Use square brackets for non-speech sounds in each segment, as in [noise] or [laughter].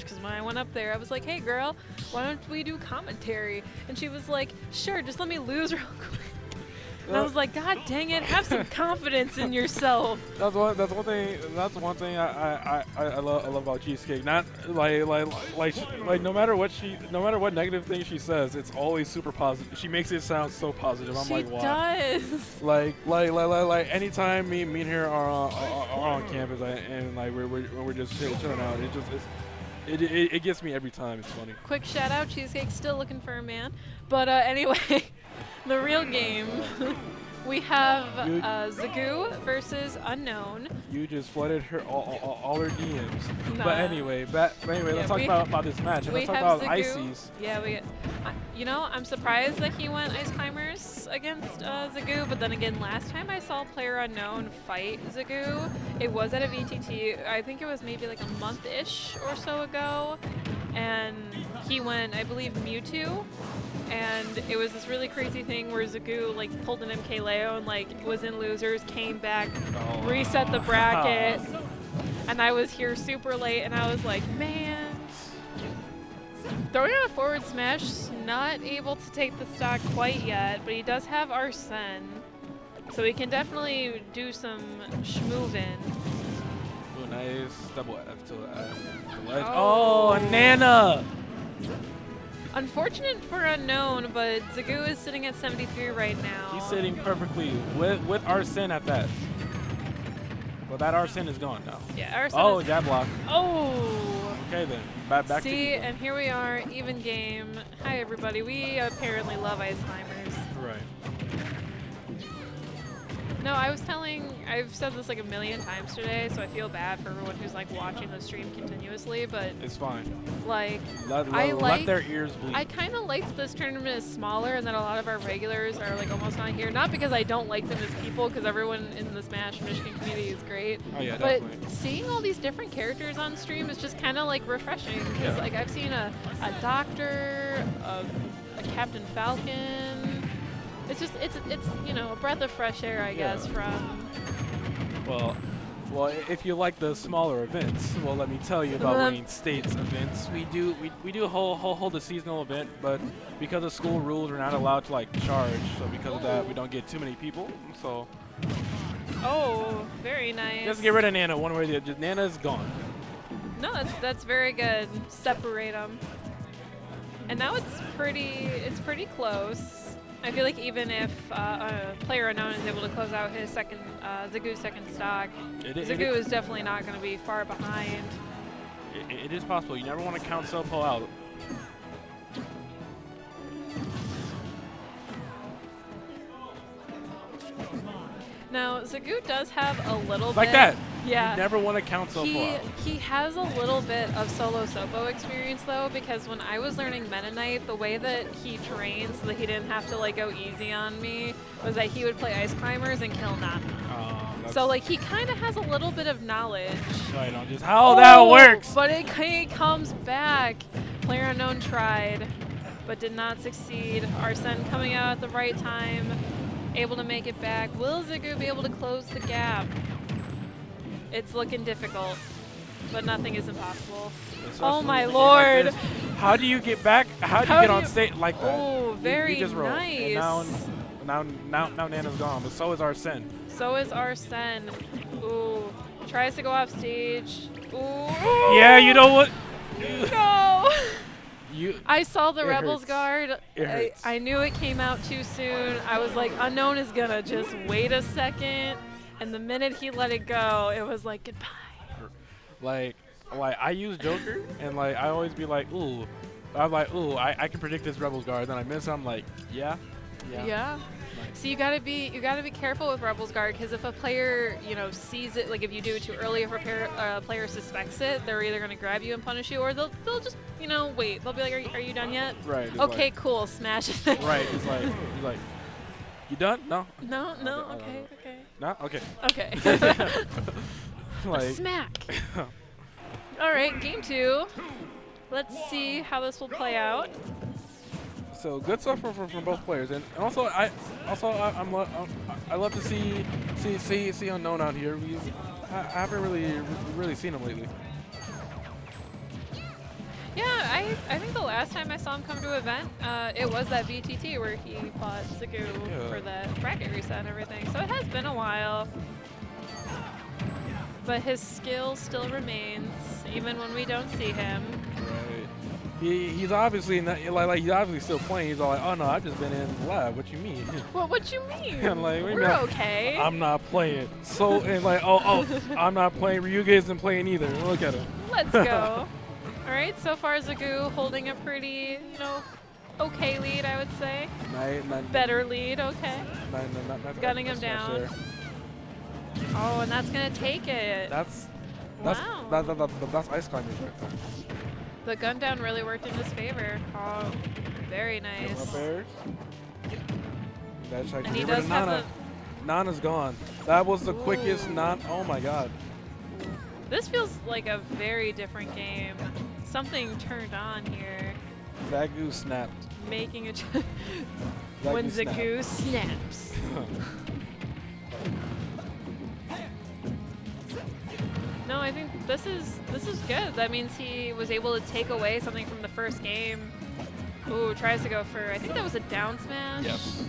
because when I went up there, I was like, "Hey, girl, why don't we do commentary?" And she was like, "Sure, just let me lose [laughs] real quick." And I was like, "God dang it, have some confidence in yourself." [laughs] That's one. That's one thing. That's one thing I I, I, I love I love about cheesecake. Not like like like she, like no matter what she no matter what negative thing she says, it's always super positive. She makes it sound so positive. I'm she like, wow. does. [laughs] Like like like like like anytime me me and her are on, are, are on campus and like we're we're, we're just chilling out, it just it's, it, it it gets me every time. It's funny. Quick shout out, Cheesecake still looking for a man. But uh, anyway, [laughs] the real game. [laughs] we have uh, Zagoo versus Unknown. You just flooded her all, all, all her DMs. Nah. But anyway, back anyway, Yeah, let's talk about, about this match. Let's talk about Zagoo. Ices. Yeah, we. I you know, I'm surprised that he went Ice Climbers against uh, Zagoo, but then again, last time I saw Player Unknown fight Zagoo, it was at a VTT. I think it was maybe like a month-ish or so ago, and he went, I believe, Mewtwo. And it was this really crazy thing where Zagoo like pulled an MK Leo and like was in losers, came back, Oh. reset the bracket, and I was here super late, and I was like, man. Throwing out a forward smash, not able to take the stock quite yet, but he does have Arsene. So he can definitely do some schmoovin. Ooh, nice double F to the, uh, the ledge. Oh. Oh, Nana! Unfortunate for Unknown, but Zagoo is sitting at 73 right now. He's sitting perfectly with with Arsene at that. Well, that Arsene is gone now. Yeah, Arsene Oh, jab block. Oh! Okay then, back back to See, and here we are, even game. Hi everybody, we apparently love ice climbers. No, I was telling, I've said this like a million times today, so I feel bad for everyone who's like watching the stream continuously, but It's fine. like, Let, let, I let like- their ears bleed. I kind of like that this tournament is smaller and that a lot of our regulars are like almost not here. Not because I don't like them as people, because everyone in the Smash Michigan community is great. oh yeah, But definitely. seeing all these different characters on stream is just kind of like refreshing. Because Yeah. like I've seen a, a doctor, a, a Captain Falcon. It's just it's it's you know a breath of fresh air I Yeah. guess from. Well, well, if you like the smaller events, well, let me tell you about Wayne [laughs] State's events. We do we, we do hold, hold hold a seasonal event, but because of school rules, we're not allowed to like charge. So because of that, we don't get too many people. So Oh, very nice. just get rid of Nana one way or the other. Nana's gone. No, that's that's very good. Separate them. And now it's pretty it's pretty close. I feel like even if uh, a player unknown is able to close out his second uh, Zagoo's second stock, It, it, Zagoo is definitely not going to be far behind. it is possible. You never want to count Selpo out. Now Zagoo does have a little Like bit. Like that. Yeah. You never want to count Selpo He, out. he has a little bit of solo Popo experience though, because when I was learning Meta Knight, the way that he trained so that he didn't have to like go easy on me was that he would play Ice Climbers and kill Nana. Oh, that's So like he kind of has a little bit of knowledge. right on just how that Oh, works. But it, it comes back. Player Unknown tried, but did not succeed. Arsene coming out at the right time, able to make it back. Will Zagoo be able to close the gap? It's looking difficult, but nothing is impossible. Especially Oh my in a game lord. this. How do you get back? How do you get do on you- stage like that? Oh, very you just roll. And now, nice. now, now, now Nana's gone, but so is Arsene. So is Arsene. Ooh, tries to go off stage. Ooh. Yeah, you know what? No. You I saw the Rebels hurts. guard. It I. I knew it came out too soon. I was like, Unknown is gonna just wait a second. And the minute he let it go, it was like, goodbye. like, like I use Joker, and like I always be like, ooh, I'm like, ooh, I, I can predict this Rebel's Guard. Then I miss. I'm like, yeah, yeah. Yeah. So you gotta be you gotta be careful with Rebel's Guard because if a player you know sees it, like if you do it too early, if a player, uh, player suspects it, they're either gonna grab you and punish you, or they'll they'll just you know wait. They'll be like, are you, are you done yet? Right. Okay, like- cool. Smash it. right. It's like, it's like, you done? No. no, no. Okay, No. Okay. okay, [laughs] [laughs] like, Smack. [laughs] All right, game two. Let's see how this will play out. so good stuff from, from, from both players, and also I also I, I'm lo- I'm- I love to see see see see unknown out here. We I, I haven't really really seen him lately. I, I think the last time I saw him come to an event, uh, it was that VTT where he fought Yeah. for that bracket reset and everything. So it has been a while. But his skill still remains, even when we don't see him. Right. He, he's obviously not, like, like he's obviously still playing. He's all like, oh no, I've just been in the lab. What you mean? [laughs] Well, what you mean? [laughs] I'm like, a We're minute. okay. I'm not playing. So and like, oh oh, [laughs] I'm not playing. Ryuga isn't playing either. Look at him. Let's go. All right, so far Zagoo holding a pretty, you know, okay lead, I would say. Not, not, Better lead, okay. Gunning him down. there. Oh, and that's gonna take it. That's that's Wow. that, that, that, that's ice climbing right there. The gun down really worked in his favor. Oh, very nice. That's like And he does have Nana. the. Nana's gone. That was the quickest Ooh. non. Oh my god. This feels like a very different game. Something turned on here, Zagoo snapped. making a. [laughs] ch- Zagoo when snapped. Zagoo snaps. [laughs] No, I think this is this is good. That means he was able to take away something from the first game. Ooh, tries to go for I think that was a down smash. Yes.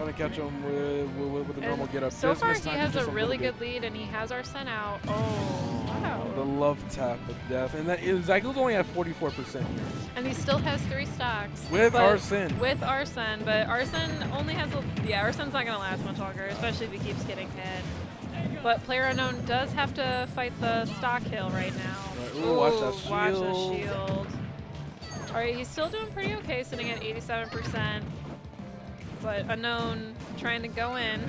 Gonna catch him with, with, with the normal get up. So far, he has a really bit. good lead, and he has Arsene out. Oh, The love tap of death. And that is Zagoo's only at 44% here. And he still has three stocks. With Arsene. With Arsene, but Arsene only has a. Yeah, Arsene's not going to last much longer, especially if he keeps getting hit. But Player Unknown does have to fight the stock hill right now. Right, ooh, watch that watch the shield. shield. All right, he's still doing pretty okay, sitting at 87%. But Unknown trying to go in.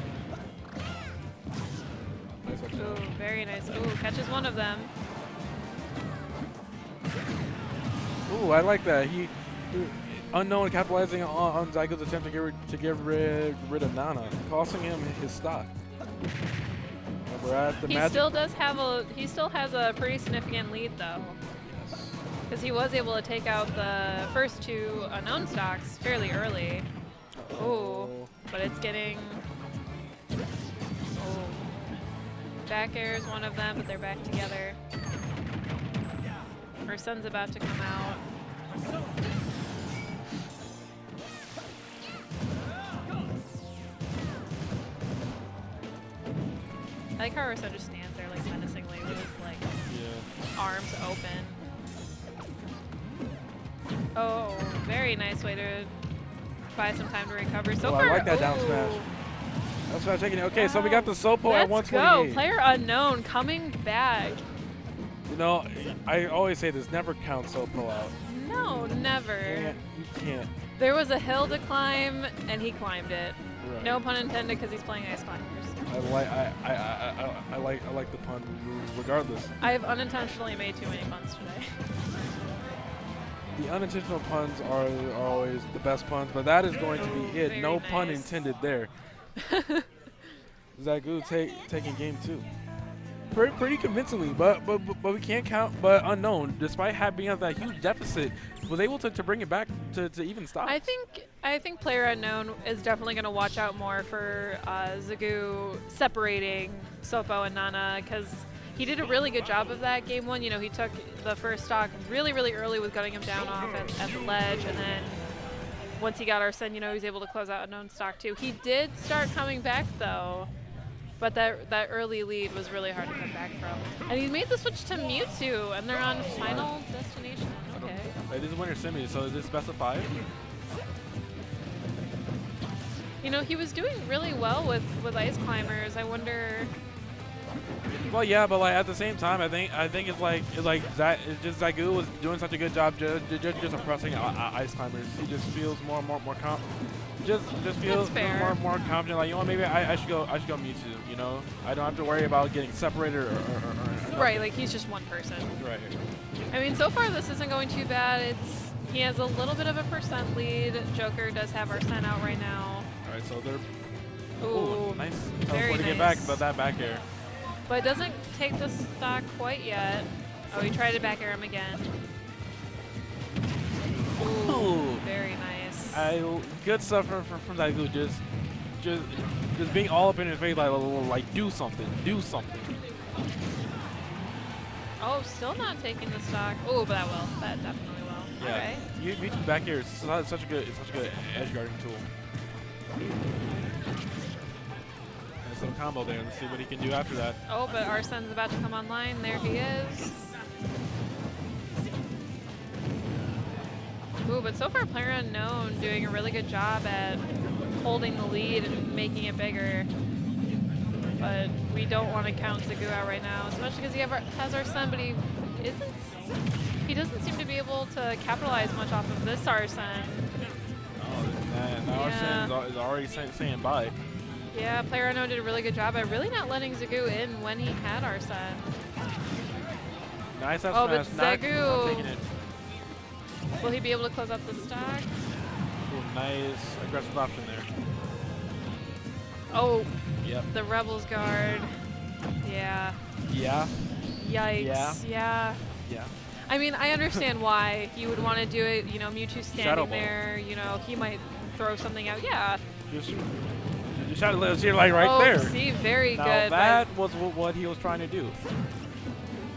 Nice Ooh, very nice. Ooh, catches one of them. Ooh, I like that. He unknown capitalizing on, on Zagoo's attempt to get rid, to get rid, rid of Nana, costing him his stock. We're at the He magic. still does have a. He still has a pretty significant lead though, Yes. because he was able to take out the first two unknown stocks fairly early. Ooh, but it's getting. Oh. Back air is one of them, but they're back together. Arsene's about to come out. I like how son just stands there like menacingly with his like Yeah. arms open. Oh, very nice way to buy some time to recover. So Oh, I like that down smash. ooh, That's what I'm taking it. Okay, so we got the Popo at Let's go. 128. Player unknown coming back. You know, I always say this: never count Popo out. No, never. You can't. There was a hill to climb, and he climbed it. Right. No pun intended, because he's playing Ice Climbers. I like I, I, I, I, I like I like the pun regardless. I have unintentionally made too many puns today. [laughs] The unintentional puns are, are always the best puns, but that is going to be it. very No pun nice. intended there. [laughs] Zagoo take, taking game two. Pretty, pretty convincingly, but, but but we can't count. But unknown, despite having that huge deficit, was able to, to bring it back to, to even stop. I think I think player unknown is definitely going to watch out more for uh, Zagoo separating Popo and Nana because he did a really good job of that game one. You know, he took the first stock really really early with gutting him down off at, at the ledge, and then once he got Arsene, you know, he was able to close out a known stock too. He did start coming back though. But that that early lead was really hard to come back from. And he made the switch to Mewtwo, and they're on final destination. Okay. This is winter semi, so is this best of five? You know, he was doing really well with, with ice climbers. I wonder. Well, yeah, but like at the same time, I think I think it's like it's like that. It's just Zagoo was doing such a good job just just, just oppressing uh, uh, ice climbers. He just feels more and more more com- just just feels more and more confident. Like you know, maybe I, I should go I should go Mewtwo. You you know, I don't have to worry about getting separated or, or, or, or Right, like he's just one person. right. I mean, so far this isn't going too bad. It's he has a little bit of a percent lead. Joker does have Arsene out right now. All right, so they're Ooh, ooh, nice very teleporting it back, nice. but that back air. But it doesn't take the stock quite yet. Oh, he tried to back air him again. Ooh, Ooh. very nice. I good stuff from from, from Zagoo. Just just just being all up in his face, like like do something, do something. oh, still not taking the stock. Oh, but that will. That definitely will. Yeah. Okay. You, Mewtwo back here is su- such a good, it's such a good edge guarding tool. Little combo there. Let's see what he can do after that. Oh, but Arsene's about to come online. There he is. Ooh, but so far Player Unknown doing a really good job at holding the lead and making it bigger. But we don't want to count Zagoo out right now, especially because he has Arsene, but he isn't. He doesn't seem to be able to capitalize much off of this Arsene. Oh, man. Yeah. Arsene's is already saying bye. Yeah, Player Unknown did a really good job at really not letting Zagoo in when he had Arsene. Nice up Oh, but smash. Not Zagoo- Will he be able to close out the stack? Ooh, nice aggressive option there. Oh, Yep. the Rebel's Guard. Yeah. Yeah. Yikes. Yeah. Yeah. Yeah. I mean, I understand [laughs] why you would want to do it. You know, Mewtwo standing there. You know, he might throw something out. Yeah. Just, shot it. See, like right oh, there. see, very now good. that was wh- what he was trying to do.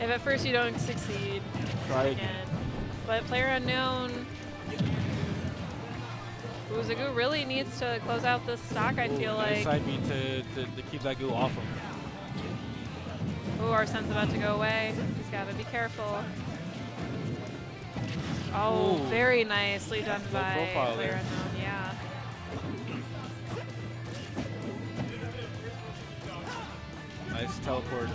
If at first you don't succeed, Try again. But player unknown. Uzagu really needs to close out this stock. I Ooh, feel nice like. side beat to, to, to keep that goo off him. Ooh, Arsene's about to go away. He's got to be careful. Oh, Ooh. very nicely done by player unknown. Nice teleport.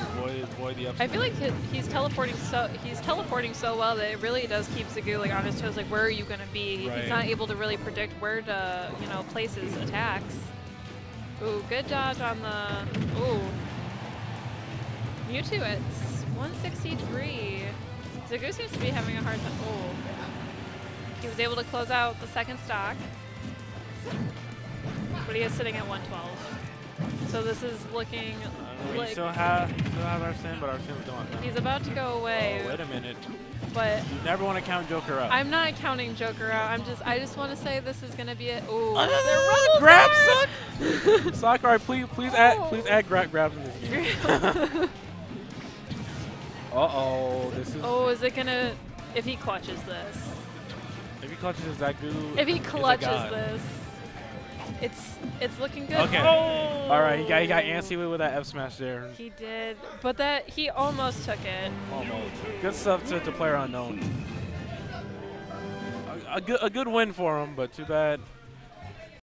Avoid, avoid the I feel like he- he's teleporting so he's teleporting so well that it really does keep Zagoo like on his toes. Like, where are you gonna be? Right. He's not able to really predict where to you know place his attacks. Ooh, good dodge on the ooh. Mewtwo at 163. Zagoo seems to be having a hard time. Ooh. He was able to close out the second stock, but he is sitting at 112. So this is looking Uh, we like still have still have Arsene, but Arsene's gone now. he's about to go away. Oh, wait a minute. but You never want to count Joker out. I'm not counting Joker out. I'm just I just want to say this is gonna be it. Ooh, Ah, they're grab guard! Sakurai, [laughs] please please add Oh. please add gra grabs in this [laughs] game. [laughs] uh oh, this is oh, is it gonna? If he clutches this, if he clutches his Zagoo. if he clutches this, it's it's looking good. Okay. Oh. All right, he got he got antsy with, that F smash there. He did, but that he almost took it. Almost. Good stuff to, to player unknown. A, a good a good win for him, but too bad